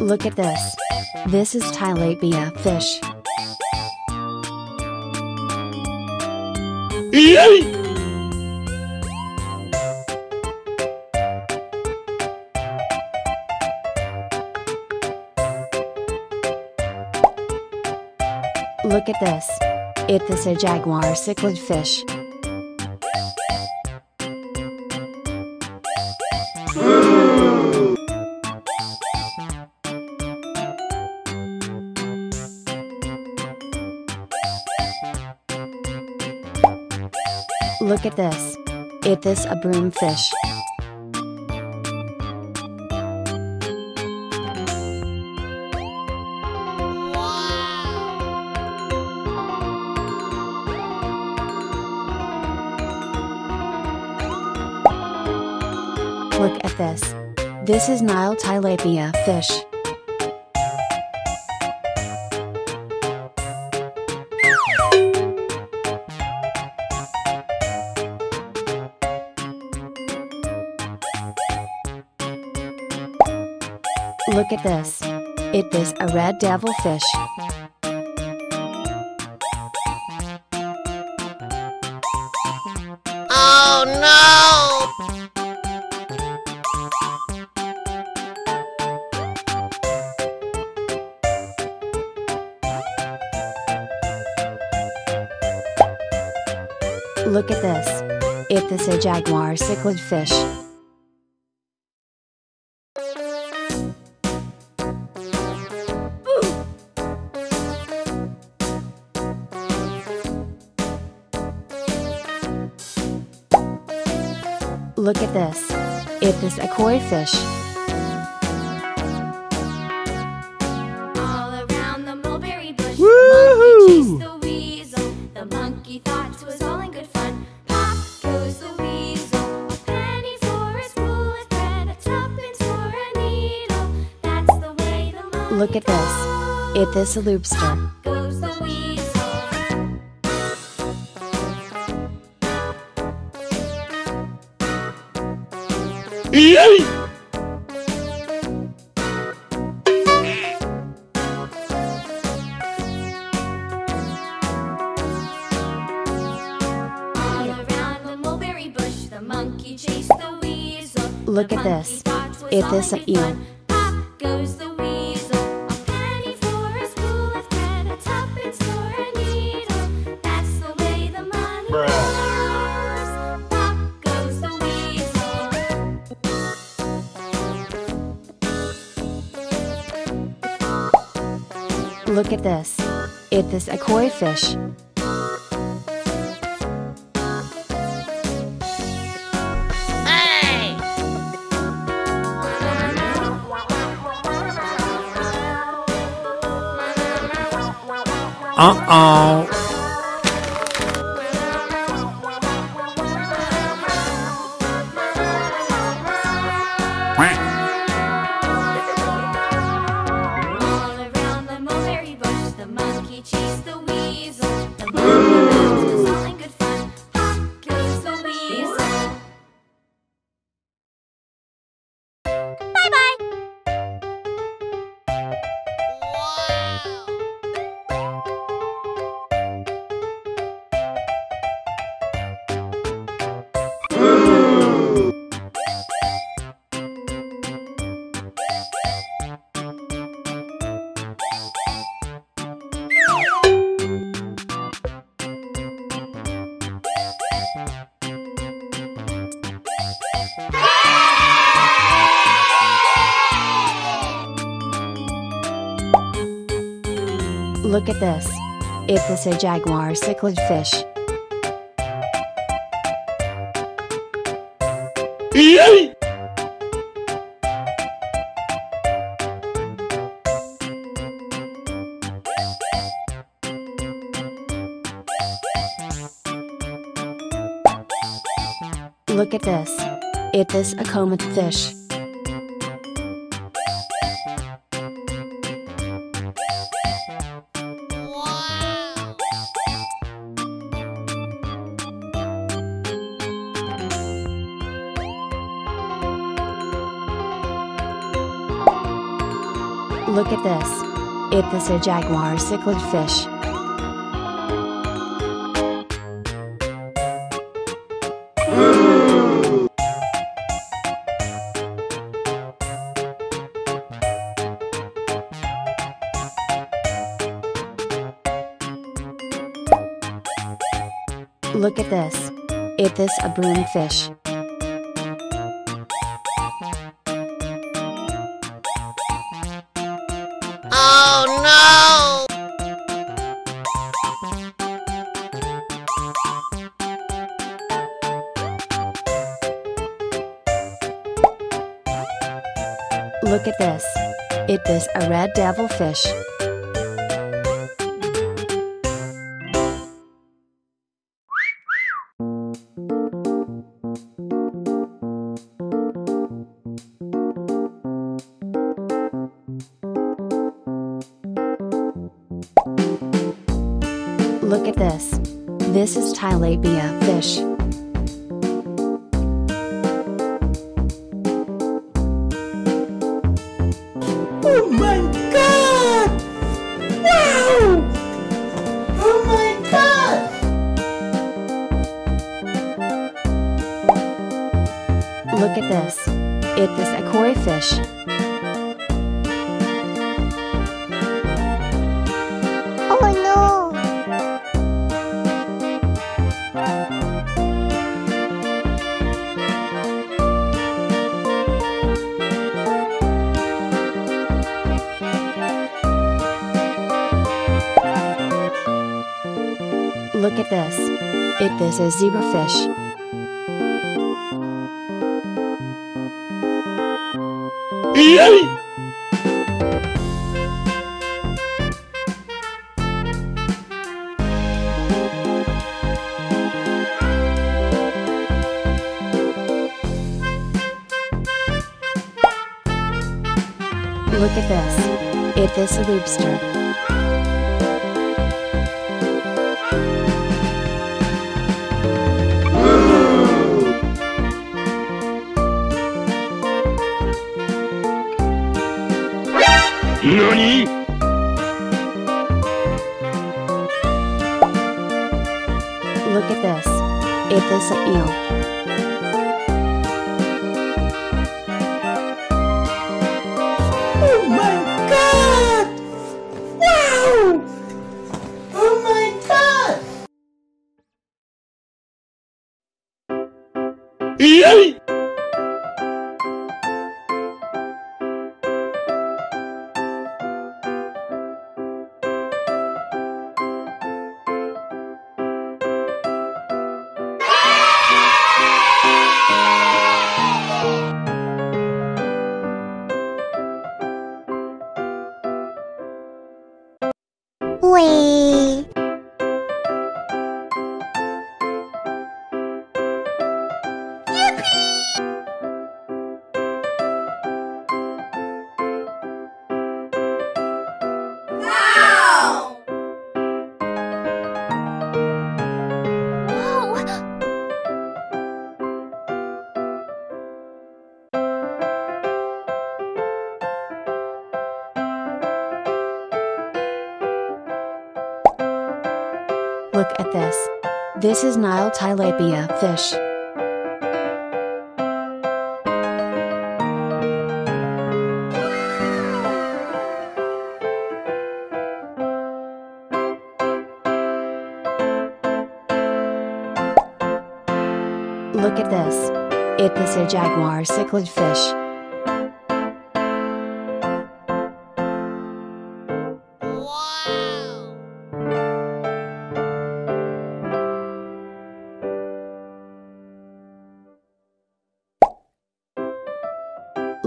Look at this. This is tilapia fish. Look at this. It is a jaguar cichlid fish. Look at this. It is a broomfish. Look at this. This is Nile tilapia fish. Look at this. It is a red devil fish. Look at this. It is a jaguar cichlid fish. Look at this. It is a koi fish. Look at this. It is a loobster. goes the weasel. Yay! All around the mulberry bush, the monkey chased the weasel. Look at this. It is was It all is in a eel. Look at this. It is a koi fish. Hey! Uh-oh. Look at this. It is a jaguar cichlid fish. Look at this. It is a comet fish. Look at this. It is a jaguar cichlid fish. Look at this. It is a broom Look at this. It is a red devil fish. Look at this. This is tilapia fish. This. It is a zebrafish. Yay! Look at this. It is a lobster. Oh my god! Wow! Oh my god! Yay! This. This is Nile tilapia fish. Look at this. It is a jaguar cichlid fish.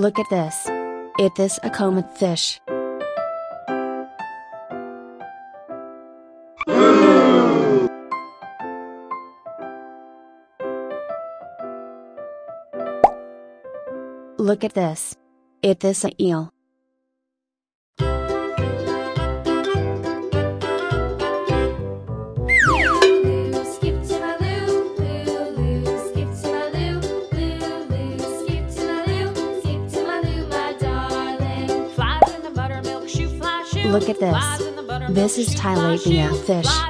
Look at this. It is a comet fish. Look at this. It is a eel. Look at this. This is tilapia fish.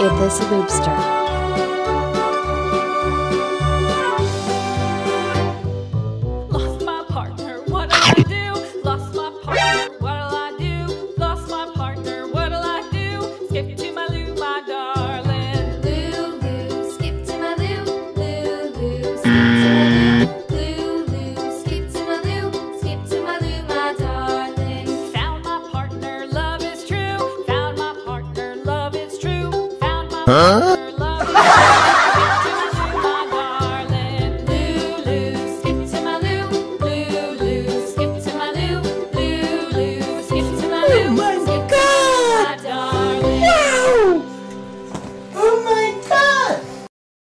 It is this loopster Huh?